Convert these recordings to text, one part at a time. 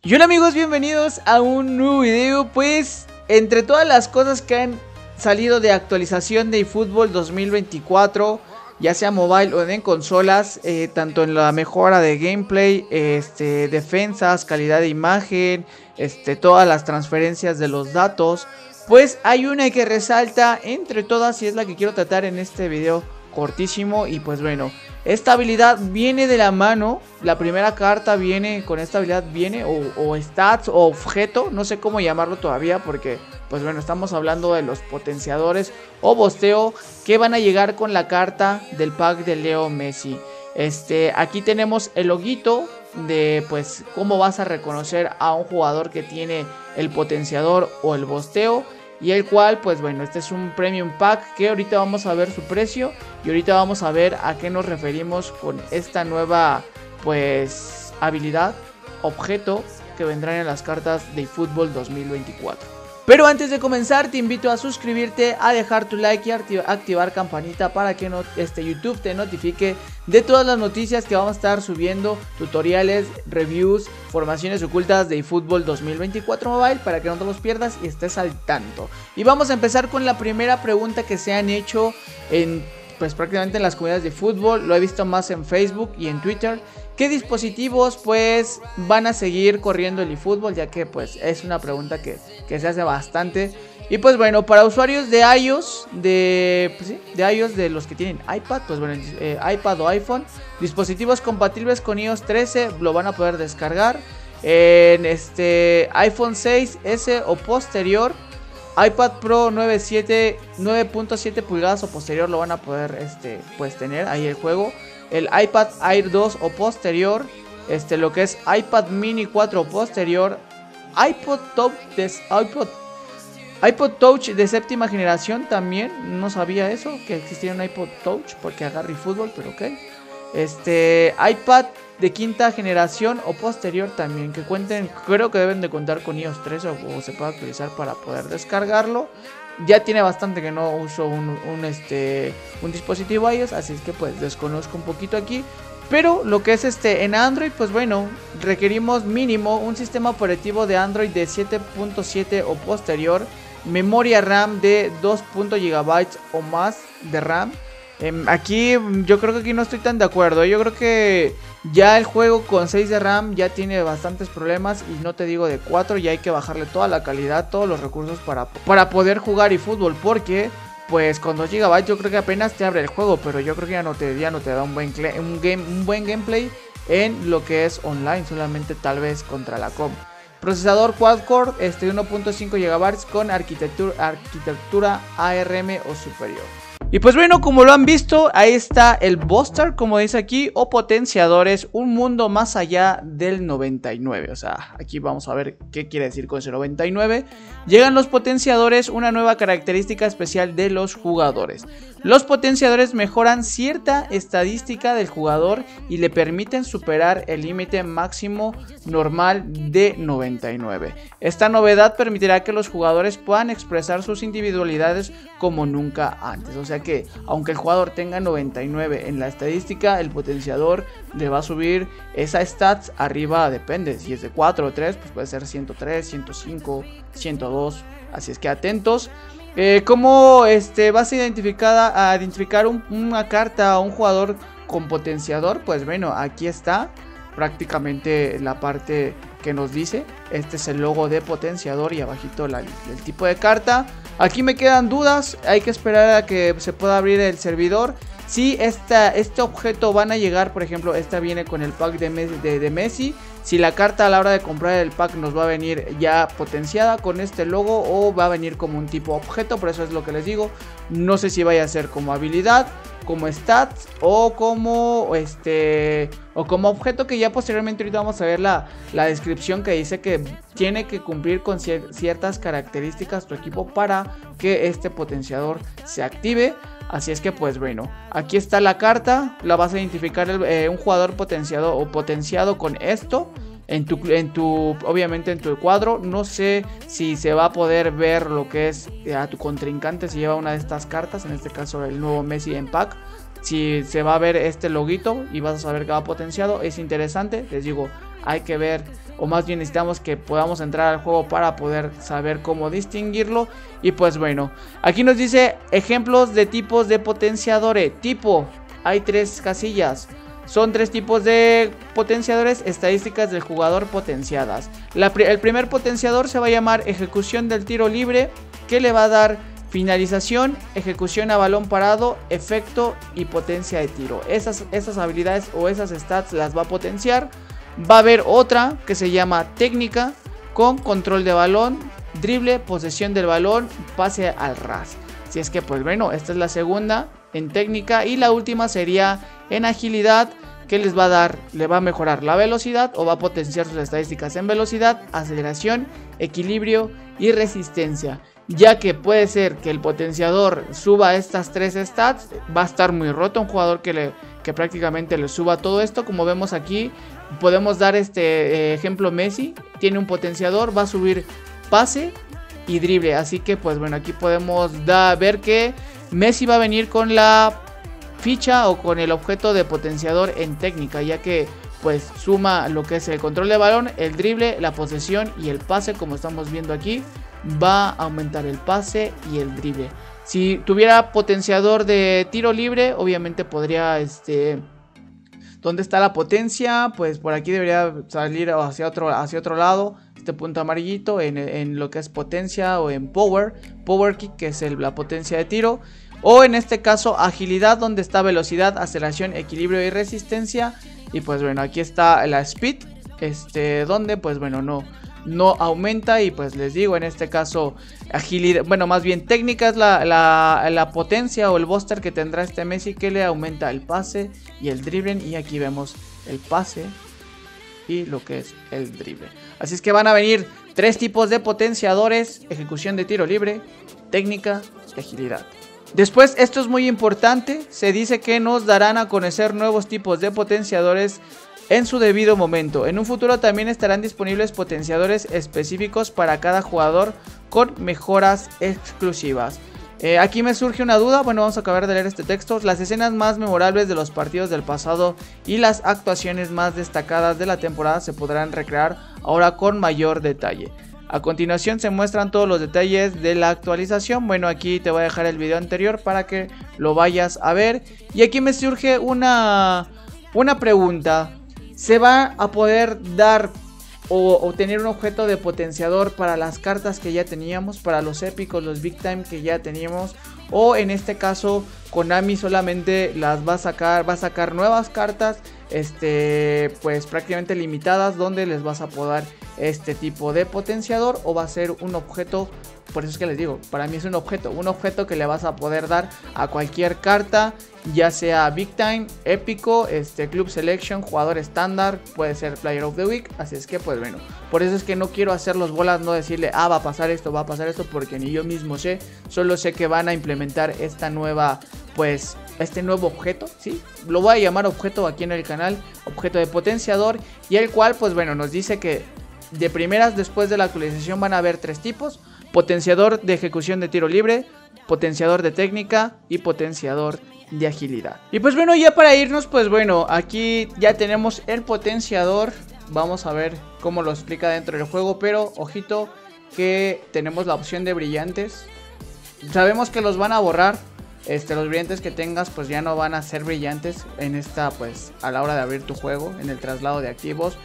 Y hola amigos, bienvenidos a un nuevo video. Pues entre todas las cosas que han salido de actualización de eFootball 2024, ya sea mobile o en consolas, eh, tanto en la mejora de gameplay, este, defensas, calidad de imagen, este, todas las transferencias de los datos, pues hay una que resalta entre todas y es la que quiero tratar en este video cortísimo y pues bueno, esta habilidad viene de la mano, la primera carta viene con esta habilidad viene o, stats o objeto, no sé cómo llamarlo todavía porque pues bueno, estamos hablando de los potenciadores o bosteo que van a llegar con la carta del pack de Leo Messi. Este, aquí tenemos el loguito de pues cómo vas a reconocer a un jugador que tiene el potenciador o el bosteo y el cual pues bueno este es un premium pack que ahorita vamos a ver su precio y ahorita vamos a ver a qué nos referimos con esta nueva pues habilidad objeto que vendrán en las cartas de fútbol 2024 pero antes de comenzar te invito a suscribirte, a dejar tu like y activar campanita para que este YouTube te notifique de todas las noticias que vamos a estar subiendo, tutoriales, reviews, formaciones ocultas de eFootball 2024 Mobile para que no te los pierdas y estés al tanto. Y vamos a empezar con la primera pregunta que se han hecho en pues prácticamente en las comunidades de fútbol, lo he visto más en Facebook y en Twitter. ¿Qué dispositivos pues van a seguir corriendo el eFootball? Ya que pues es una pregunta que, se hace bastante. Y pues bueno, para usuarios de iOS, de, pues, de iOS, de los que tienen iPad, pues bueno, eh, iPad o iPhone, dispositivos compatibles con iOS 13 lo van a poder descargar. En este iPhone 6S o posterior, iPad Pro 9.7 pulgadas o posterior lo van a poder este, pues, tener ahí el juego. El iPad Air 2 o posterior. Este, lo que es iPad Mini 4 o posterior. iPod Touch de, iPod, iPod Touch de séptima generación también. No sabía eso, que existía un iPod Touch porque agarré fútbol, pero ok. Este, iPad de quinta generación o posterior también. Que cuenten, creo que deben de contar con iOS 3 o, se puede actualizar para poder descargarlo. Ya tiene bastante que no uso un, este, un dispositivo iOS, así es que pues desconozco un poquito aquí. Pero lo que es este en Android, pues bueno, requerimos mínimo un sistema operativo de Android de 7.7 o posterior, memoria RAM de 2. GB o más de RAM Em, aquí yo creo que aquí no estoy tan de acuerdo. Yo creo que ya el juego con 6 de RAM ya tiene bastantes problemas y no te digo de 4, ya hay que bajarle toda la calidad, todos los recursos para, para poder jugar y fútbol porque pues con 2 GB yo creo que apenas te abre el juego, pero yo creo que ya no te, no te da un buen, un, game, un buen gameplay en lo que es online, solamente tal vez contra la com. Procesador quad-core este 1.5 GB con arquitectura, arquitectura ARM o superior. Y pues bueno, como lo han visto, ahí está el Buster, como dice aquí, o potenciadores, un mundo más allá del 99. O sea, aquí vamos a ver qué quiere decir con ese 99. Llegan los potenciadores, una nueva característica especial de los jugadores. Los potenciadores mejoran cierta estadística del jugador y le permiten superar el límite máximo normal de 99. Esta novedad permitirá que los jugadores puedan expresar sus individualidades como nunca antes. O sea que aunque el jugador tenga 99 en la estadística, el potenciador le va a subir esa stats arriba, depende. Si es de 4 o 3, pues puede ser 103, 105, 102. Así es que atentos. Eh, ¿Cómo este, vas a identificar, a identificar una carta a un jugador con potenciador? Pues bueno, aquí está prácticamente la parte que nos dice. Este es el logo de potenciador y abajito el tipo de carta. Aquí me quedan dudas, hay que esperar a que se pueda abrir el servidor. Si este objeto van a llegar, por ejemplo, esta viene con el pack de, de, Messi. Si la carta a la hora de comprar el pack nos va a venir ya potenciada con este logo o va a venir como un tipo objeto, por eso es lo que les digo. No sé si vaya a ser como habilidad, como stats o como este o como objeto que ya posteriormente ahorita vamos a ver la, la descripción que dice que tiene que cumplir con ciertas características tu equipo para que este potenciador se active. Así es que pues bueno, aquí está la carta, la vas a identificar eh, un jugador potenciado o potenciado con esto. En tu, en tu, obviamente en tu cuadro, no sé si se va a poder ver lo que es eh, a tu contrincante si lleva una de estas cartas, en este caso el nuevo Messi en pack. Si se va a ver este loguito y vas a saber que va potenciado. Es interesante, les digo, hay que ver, o más bien necesitamos que podamos entrar al juego para poder saber cómo distinguirlo. Y pues bueno, aquí nos dice ejemplos de tipos de potenciadores. Tipo, hay tres casillas. Son tres tipos de potenciadores, estadísticas del jugador potenciadas. el primer potenciador se va a llamar ejecución del tiro libre, que le va a dar finalización, ejecución a balón parado, efecto y potencia de tiro. Esas, esas habilidades o esas stats las va a potenciar. Va a haber otra que se llama técnica con control de balón, drible, posesión del balón, pase al ras. Si es que pues bueno, esta es la segunda en técnica y la última sería en agilidad que les va a dar, le va a mejorar la velocidad o va a potenciar sus estadísticas en velocidad, aceleración, equilibrio y resistencia. Ya que puede ser que el potenciador suba estas tres stats, va a estar muy roto. Un jugador que, le, que prácticamente le suba todo esto, como vemos aquí, podemos dar este eh, ejemplo Messi, tiene un potenciador, va a subir pase y drible. Así que pues bueno, aquí podemos ver que Messi va a venir con la ficha o con el objeto de potenciador en técnica, ya que pues suma lo que es el control de balón, el drible, la posesión y el pase, como estamos viendo aquí, va a aumentar el pase y el drible. Si tuviera potenciador de tiro libre, obviamente podría este ¿Dónde está la potencia? Pues por aquí debería salir hacia otro, hacia otro lado. Este punto amarillito en, lo que es potencia o en power. Power kick que es la potencia de tiro. O en este caso agilidad donde está velocidad, aceleración, equilibrio y resistencia. Y pues bueno, aquí está la speed. Este, donde pues bueno, no, no aumenta y pues les digo en este caso agilidad, bueno más bien técnica es la, la, potencia o el booster que tendrá este Messi que le aumenta el pase y el dribbling y aquí vemos el pase y lo que es el drible. Así es que van a venir tres tipos de potenciadores, ejecución de tiro libre, técnica y agilidad. Después, esto es muy importante, se dice que nos darán a conocer nuevos tipos de potenciadores en su debido momento. En un futuro también estarán disponibles potenciadores específicos para cada jugador con mejoras exclusivas. Eh, aquí me surge una duda, bueno vamos a acabar de leer este texto. Las escenas más memorables de los partidos del pasado y las actuaciones más destacadas de la temporada se podrán recrear ahora con mayor detalle. A continuación se muestran todos los detalles de la actualización. Bueno, aquí te voy a dejar el video anterior para que lo vayas a ver. Y aquí me surge una, una pregunta. ¿Se va a poder dar o, tener un objeto de potenciador para las cartas que ya teníamos, para los épicos, los big time que ya teníamos? O en este caso, Konami solamente las va a sacar, va a sacar nuevas cartas, este, pues prácticamente limitadas, donde les vas a poder este tipo de potenciador o va a ser un objeto por eso es que les digo, para mí es un objeto, un objeto que le vas a poder dar a cualquier carta, ya sea Big Time, épico, este Club Selection, jugador estándar, puede ser Player of the Week, así es que pues bueno, por eso es que no quiero hacer los bolas, no decirle, ah, va a pasar esto, va a pasar esto, porque ni yo mismo sé, solo sé que van a implementar esta nueva, pues, este nuevo objeto, ¿sí? Lo voy a llamar objeto aquí en el canal, objeto de potenciador, y el cual, pues bueno, nos dice que de primeras después de la actualización van a haber tres tipos, potenciador de ejecución de tiro libre, potenciador de técnica y potenciador de agilidad. Y pues bueno, ya para irnos, pues bueno, aquí ya tenemos el potenciador. Vamos a ver cómo lo explica dentro del juego, pero ojito que tenemos la opción de brillantes. Sabemos que los van a borrar. Este, los brillantes que tengas pues ya no van a ser brillantes en esta pues a la hora de abrir tu juego en el traslado de activos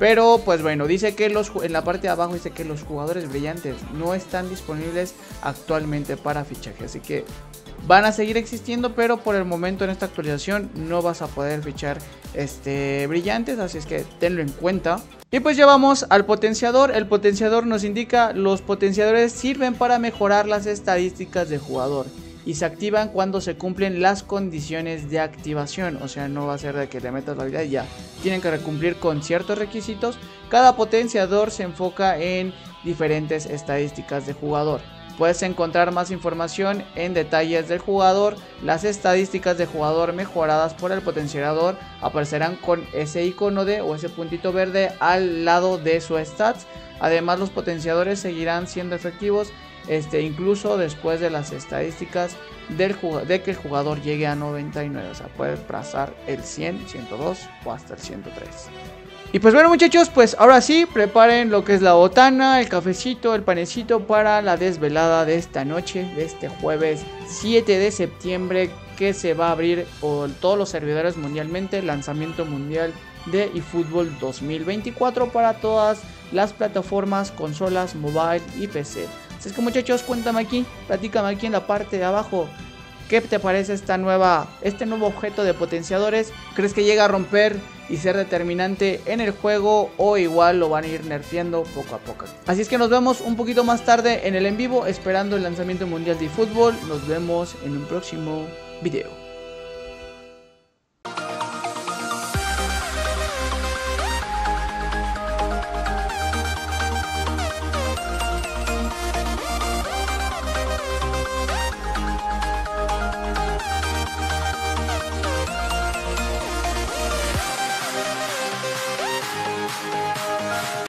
pero pues bueno, dice que los, en la parte de abajo dice que los jugadores brillantes no están disponibles actualmente para fichaje. Así que van a seguir existiendo, pero por el momento en esta actualización no vas a poder fichar este, brillantes. Así es que tenlo en cuenta. Y pues ya vamos al potenciador. El potenciador nos indica los potenciadores sirven para mejorar las estadísticas de jugador y se activan cuando se cumplen las condiciones de activación. O sea, no va a ser de que le metas la y ya. Tienen que cumplir con ciertos requisitos. Cada potenciador se enfoca en diferentes estadísticas de jugador. Puedes encontrar más información en detalles del jugador. Las estadísticas de jugador mejoradas por el potenciador aparecerán con ese icono de o ese puntito verde al lado de su stats. Además, los potenciadores seguirán siendo efectivos este, incluso después de las estadísticas de que el jugador llegue a 99. O sea, puede pasar el 100, 102 o hasta el 103. Y pues bueno muchachos, pues ahora sí, preparen lo que es la botana, el cafecito, el panecito para la desvelada de esta noche, de este jueves 7 de septiembre, que se va a abrir por todos los servidores mundialmente, lanzamiento mundial de eFootball 2024 para todas las plataformas, consolas, mobile y PC. Así es que muchachos, cuéntame aquí, platícame aquí en la parte de abajo ¿Qué te parece esta nueva, este nuevo objeto de potenciadores? ¿Crees que llega a romper y ser determinante en el juego o igual lo van a ir nerfeando poco a poco? Así es que nos vemos un poquito más tarde en el en vivo esperando el lanzamiento mundial de fútbol. Nos vemos en un próximo video.